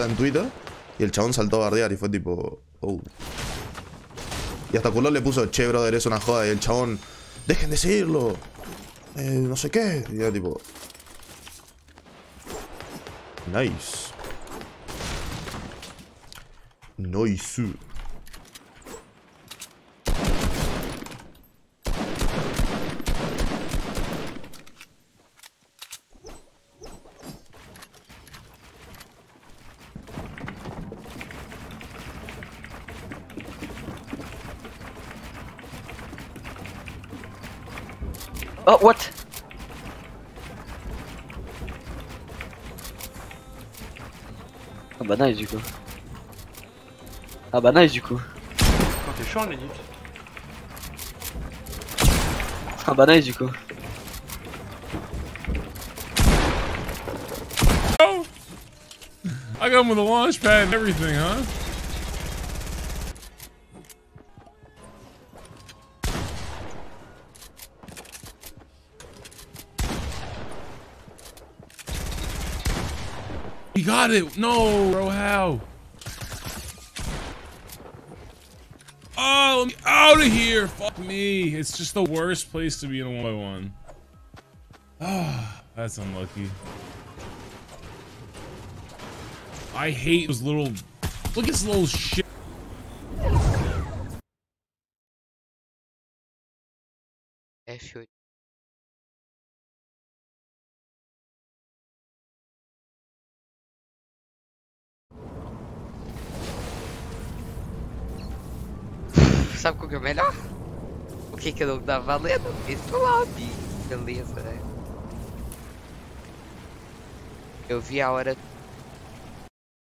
en Twitter y el chabón saltó a bardear y fue tipo, oh. Y hasta Color le puso, che, brother, es una joda. Y el chabón, dejen de seguirlo. Eh, no sé qué. Y era tipo, nice. Nice. Oh, what? Ah bah nice du coup. Ah bah nice du coup. Quand t'es chaud en limite. Ah bah nice du coup. I got him with a launch pad and everything, huh? Got it. No, bro, how? Oh, out of here. Fuck me. It's just the worst place to be in a one by one. Ah, that's unlucky. I hate those little. Look at this little shit. F8. Sabe qual que é o melhor? O que que não tá valendo? Esse lobby. Beleza, né? Eu vi a hora.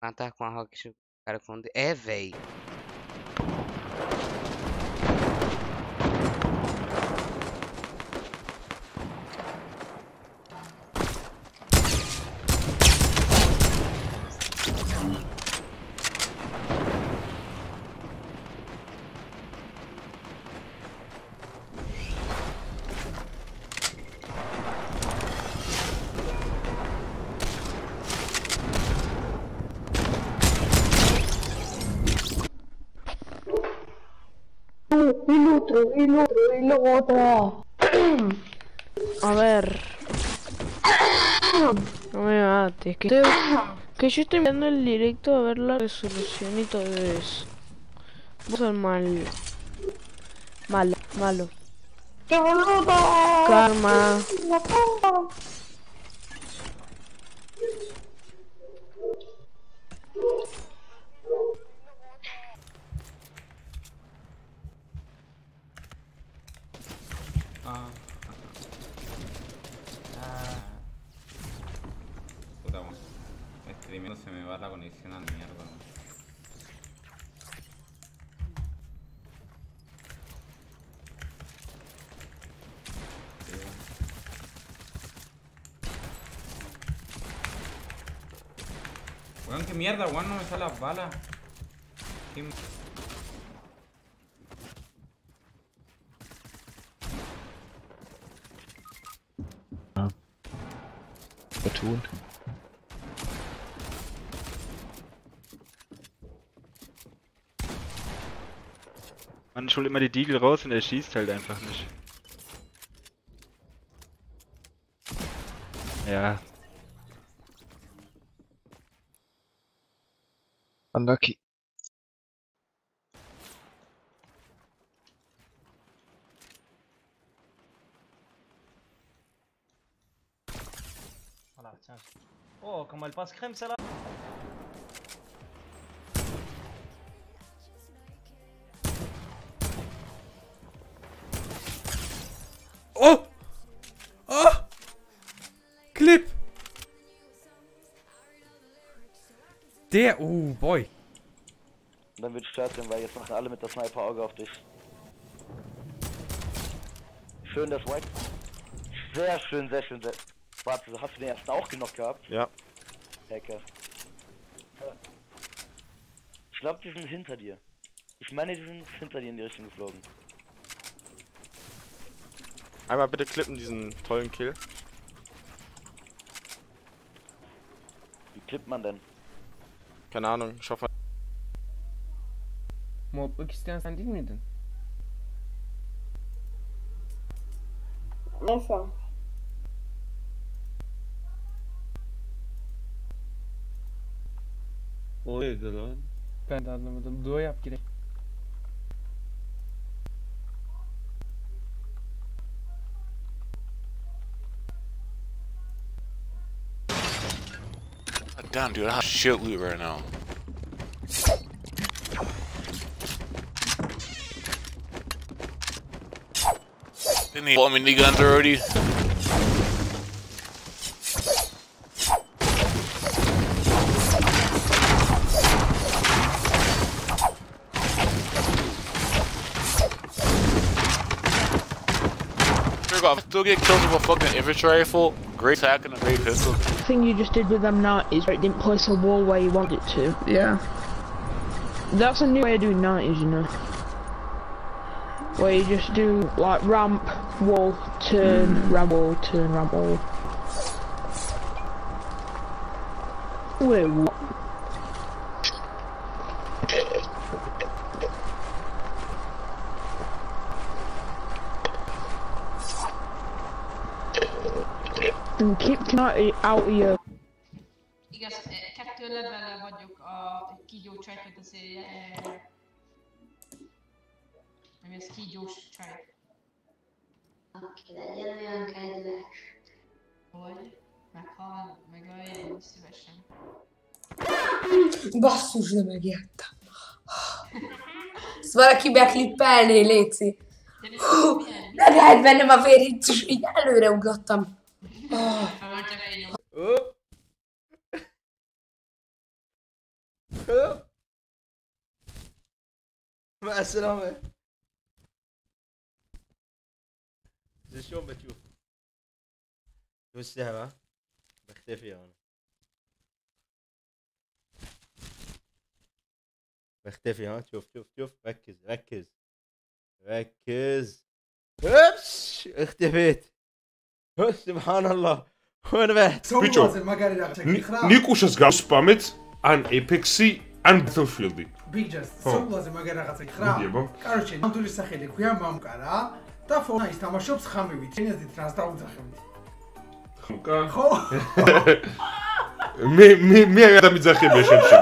Matar com a Rocket. Cara quando. É, véi. El otro, el otro, el otro. A ver. No me mates, que, que yo estoy viendo el directo a ver la resolución y todo eso. Vos sos mal. Malo, malo. ¡Qué boludo! Karma. Ah. Ah. Puta, bueno. Streamando se me va la conexión a la mierda. Sí, weón. Qué mierda, weón, no me salen las balas. Qué Vertun. Man holt immer die Diegel raus und er schießt halt einfach nicht. Ja. Unlucky. Voilà, tiens. Oh, comment elle passe Der, oh boy. Dann wird starten, weil jetzt machen alle mit der Sniper Auge auf dich. Schön das White. Sehr schön, sehr schön, sehr. Warte, hast du den ersten auch genockt gehabt? Ja. Hacker. Ich glaube, die sind hinter dir. Ich meine, die sind hinter dir in die Richtung geflogen. Einmal bitte klippen diesen tollen Kill. Wie klippt man denn? Keine Ahnung, ich hoffe. Modluk isteyen sen değil miydin? Nasıl? O neydi lan? Ben de anlamadım. Dua yap girek. Damn, dude, I have shit loot right now. Didn't he pull me guns already? Sure, I still get killed with a fucking infantry rifle, great attack, and a great pistol. The thing you just did with them nineties, it didn't place a wall where you want it to. Yeah. That's a new way of doing nineties, you know. Where you just do like ramp, wall, turn, mm. ramp, wall, turn, ramp, wall. Wait, what? Keep United out of your Igaz, kettő levele vagyok a kígyó csajtól, az nem ez kígyós csaj. Oké, legyen olyan kedves. Hogy? Meghal, megöljen szívesen. Basszus, de megijedtem. Ezt valaki beklippelné, Léci. De lehet bennem a vér, így előre ugrottam. مع السلامة زين شلون بتشوف؟ شوف السهم؟ بختفي أنا. بختفي ها؟ شوف شوف شوف. ركز ركز. ركز. هبش! اختفيت. სუბჰანალლა ხერვე ბიჭო მაგარი რაღაცა გიხრა ნიკუშას გავსპამეთ ან ეფექსი ან ბთოშილდი ბიჯას სუბლაზე მაგარი რაღაცა გიხრა კაროჩე ნამდვილი სახელი ქვია მამკარა და ფორნაის თამაშობს ხამივით. ენაზით რას დაუძახებით ხამკა. ხო? მე მე მე არ დამიძახებია შენში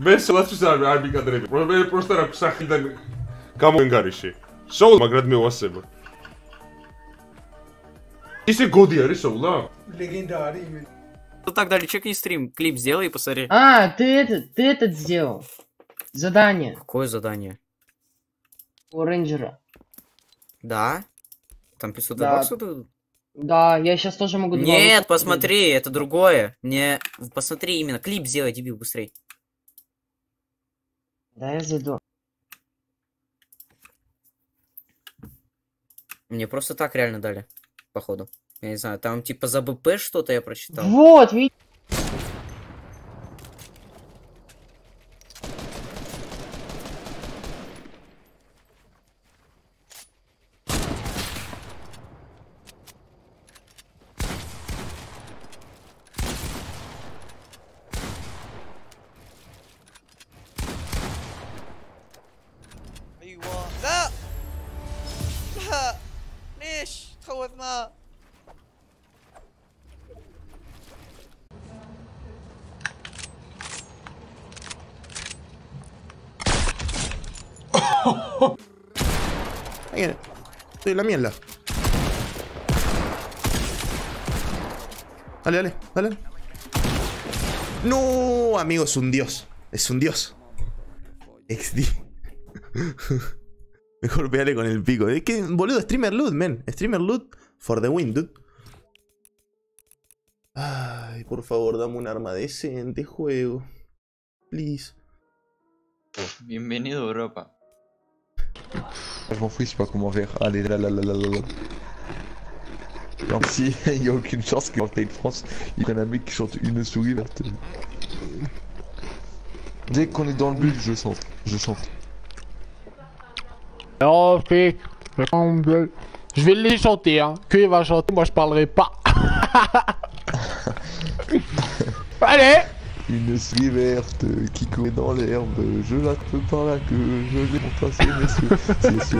მე სულაც არ არ მიკადრები. პროსტა რა სახლიდან გამოვენგარიში გამოგენგარიში სოულ მაგრად მევასება ისე გოდი არის სოულა ლეგენდა არის იმენ Ну так далее, чекни стрим, клип сделай и посмотри. А, ты этот, ты этот сделал. Задание Какое задание? у рейнджера. Да? Там 500 Да. баксов дадут? Да, я сейчас тоже могу два Нет, выпуска посмотри, это другое. Не, посмотри именно, клип сделай, дебил, быстрей. Да, я зайду. Мне просто так реально дали, походу. Я не знаю, там типа за БП что-то я прочитал. Вот, видишь? eso o es nada. Ahí Estoy en la mierda. Dale, dale, dale. No, amigo, es un dios. Es un dios. XD. Mejor pegarle con el pico. Es que, boludo, streamer loot, men. Streamer loot for the win, dude. Ay, por favor, dame un arma decente, juego. Please. Bienvenido a Europa. Je m'en fous, je sais pas comment faire. Allez, là, là, là, là, là, là. Gentil, il n'y a aucune chance que dans le Pays de France, il y ait un mec qui chante une souris verte. Dès qu'on est dans le but, je chante. Je chante. Oh, fait, je vais le laisser chanter, hein. Que il va chanter, moi je parlerai pas. Allez Une souris verte qui courait dans l'herbe, je l'attrape par la queue, je l'ai montassé, messieurs. Si ce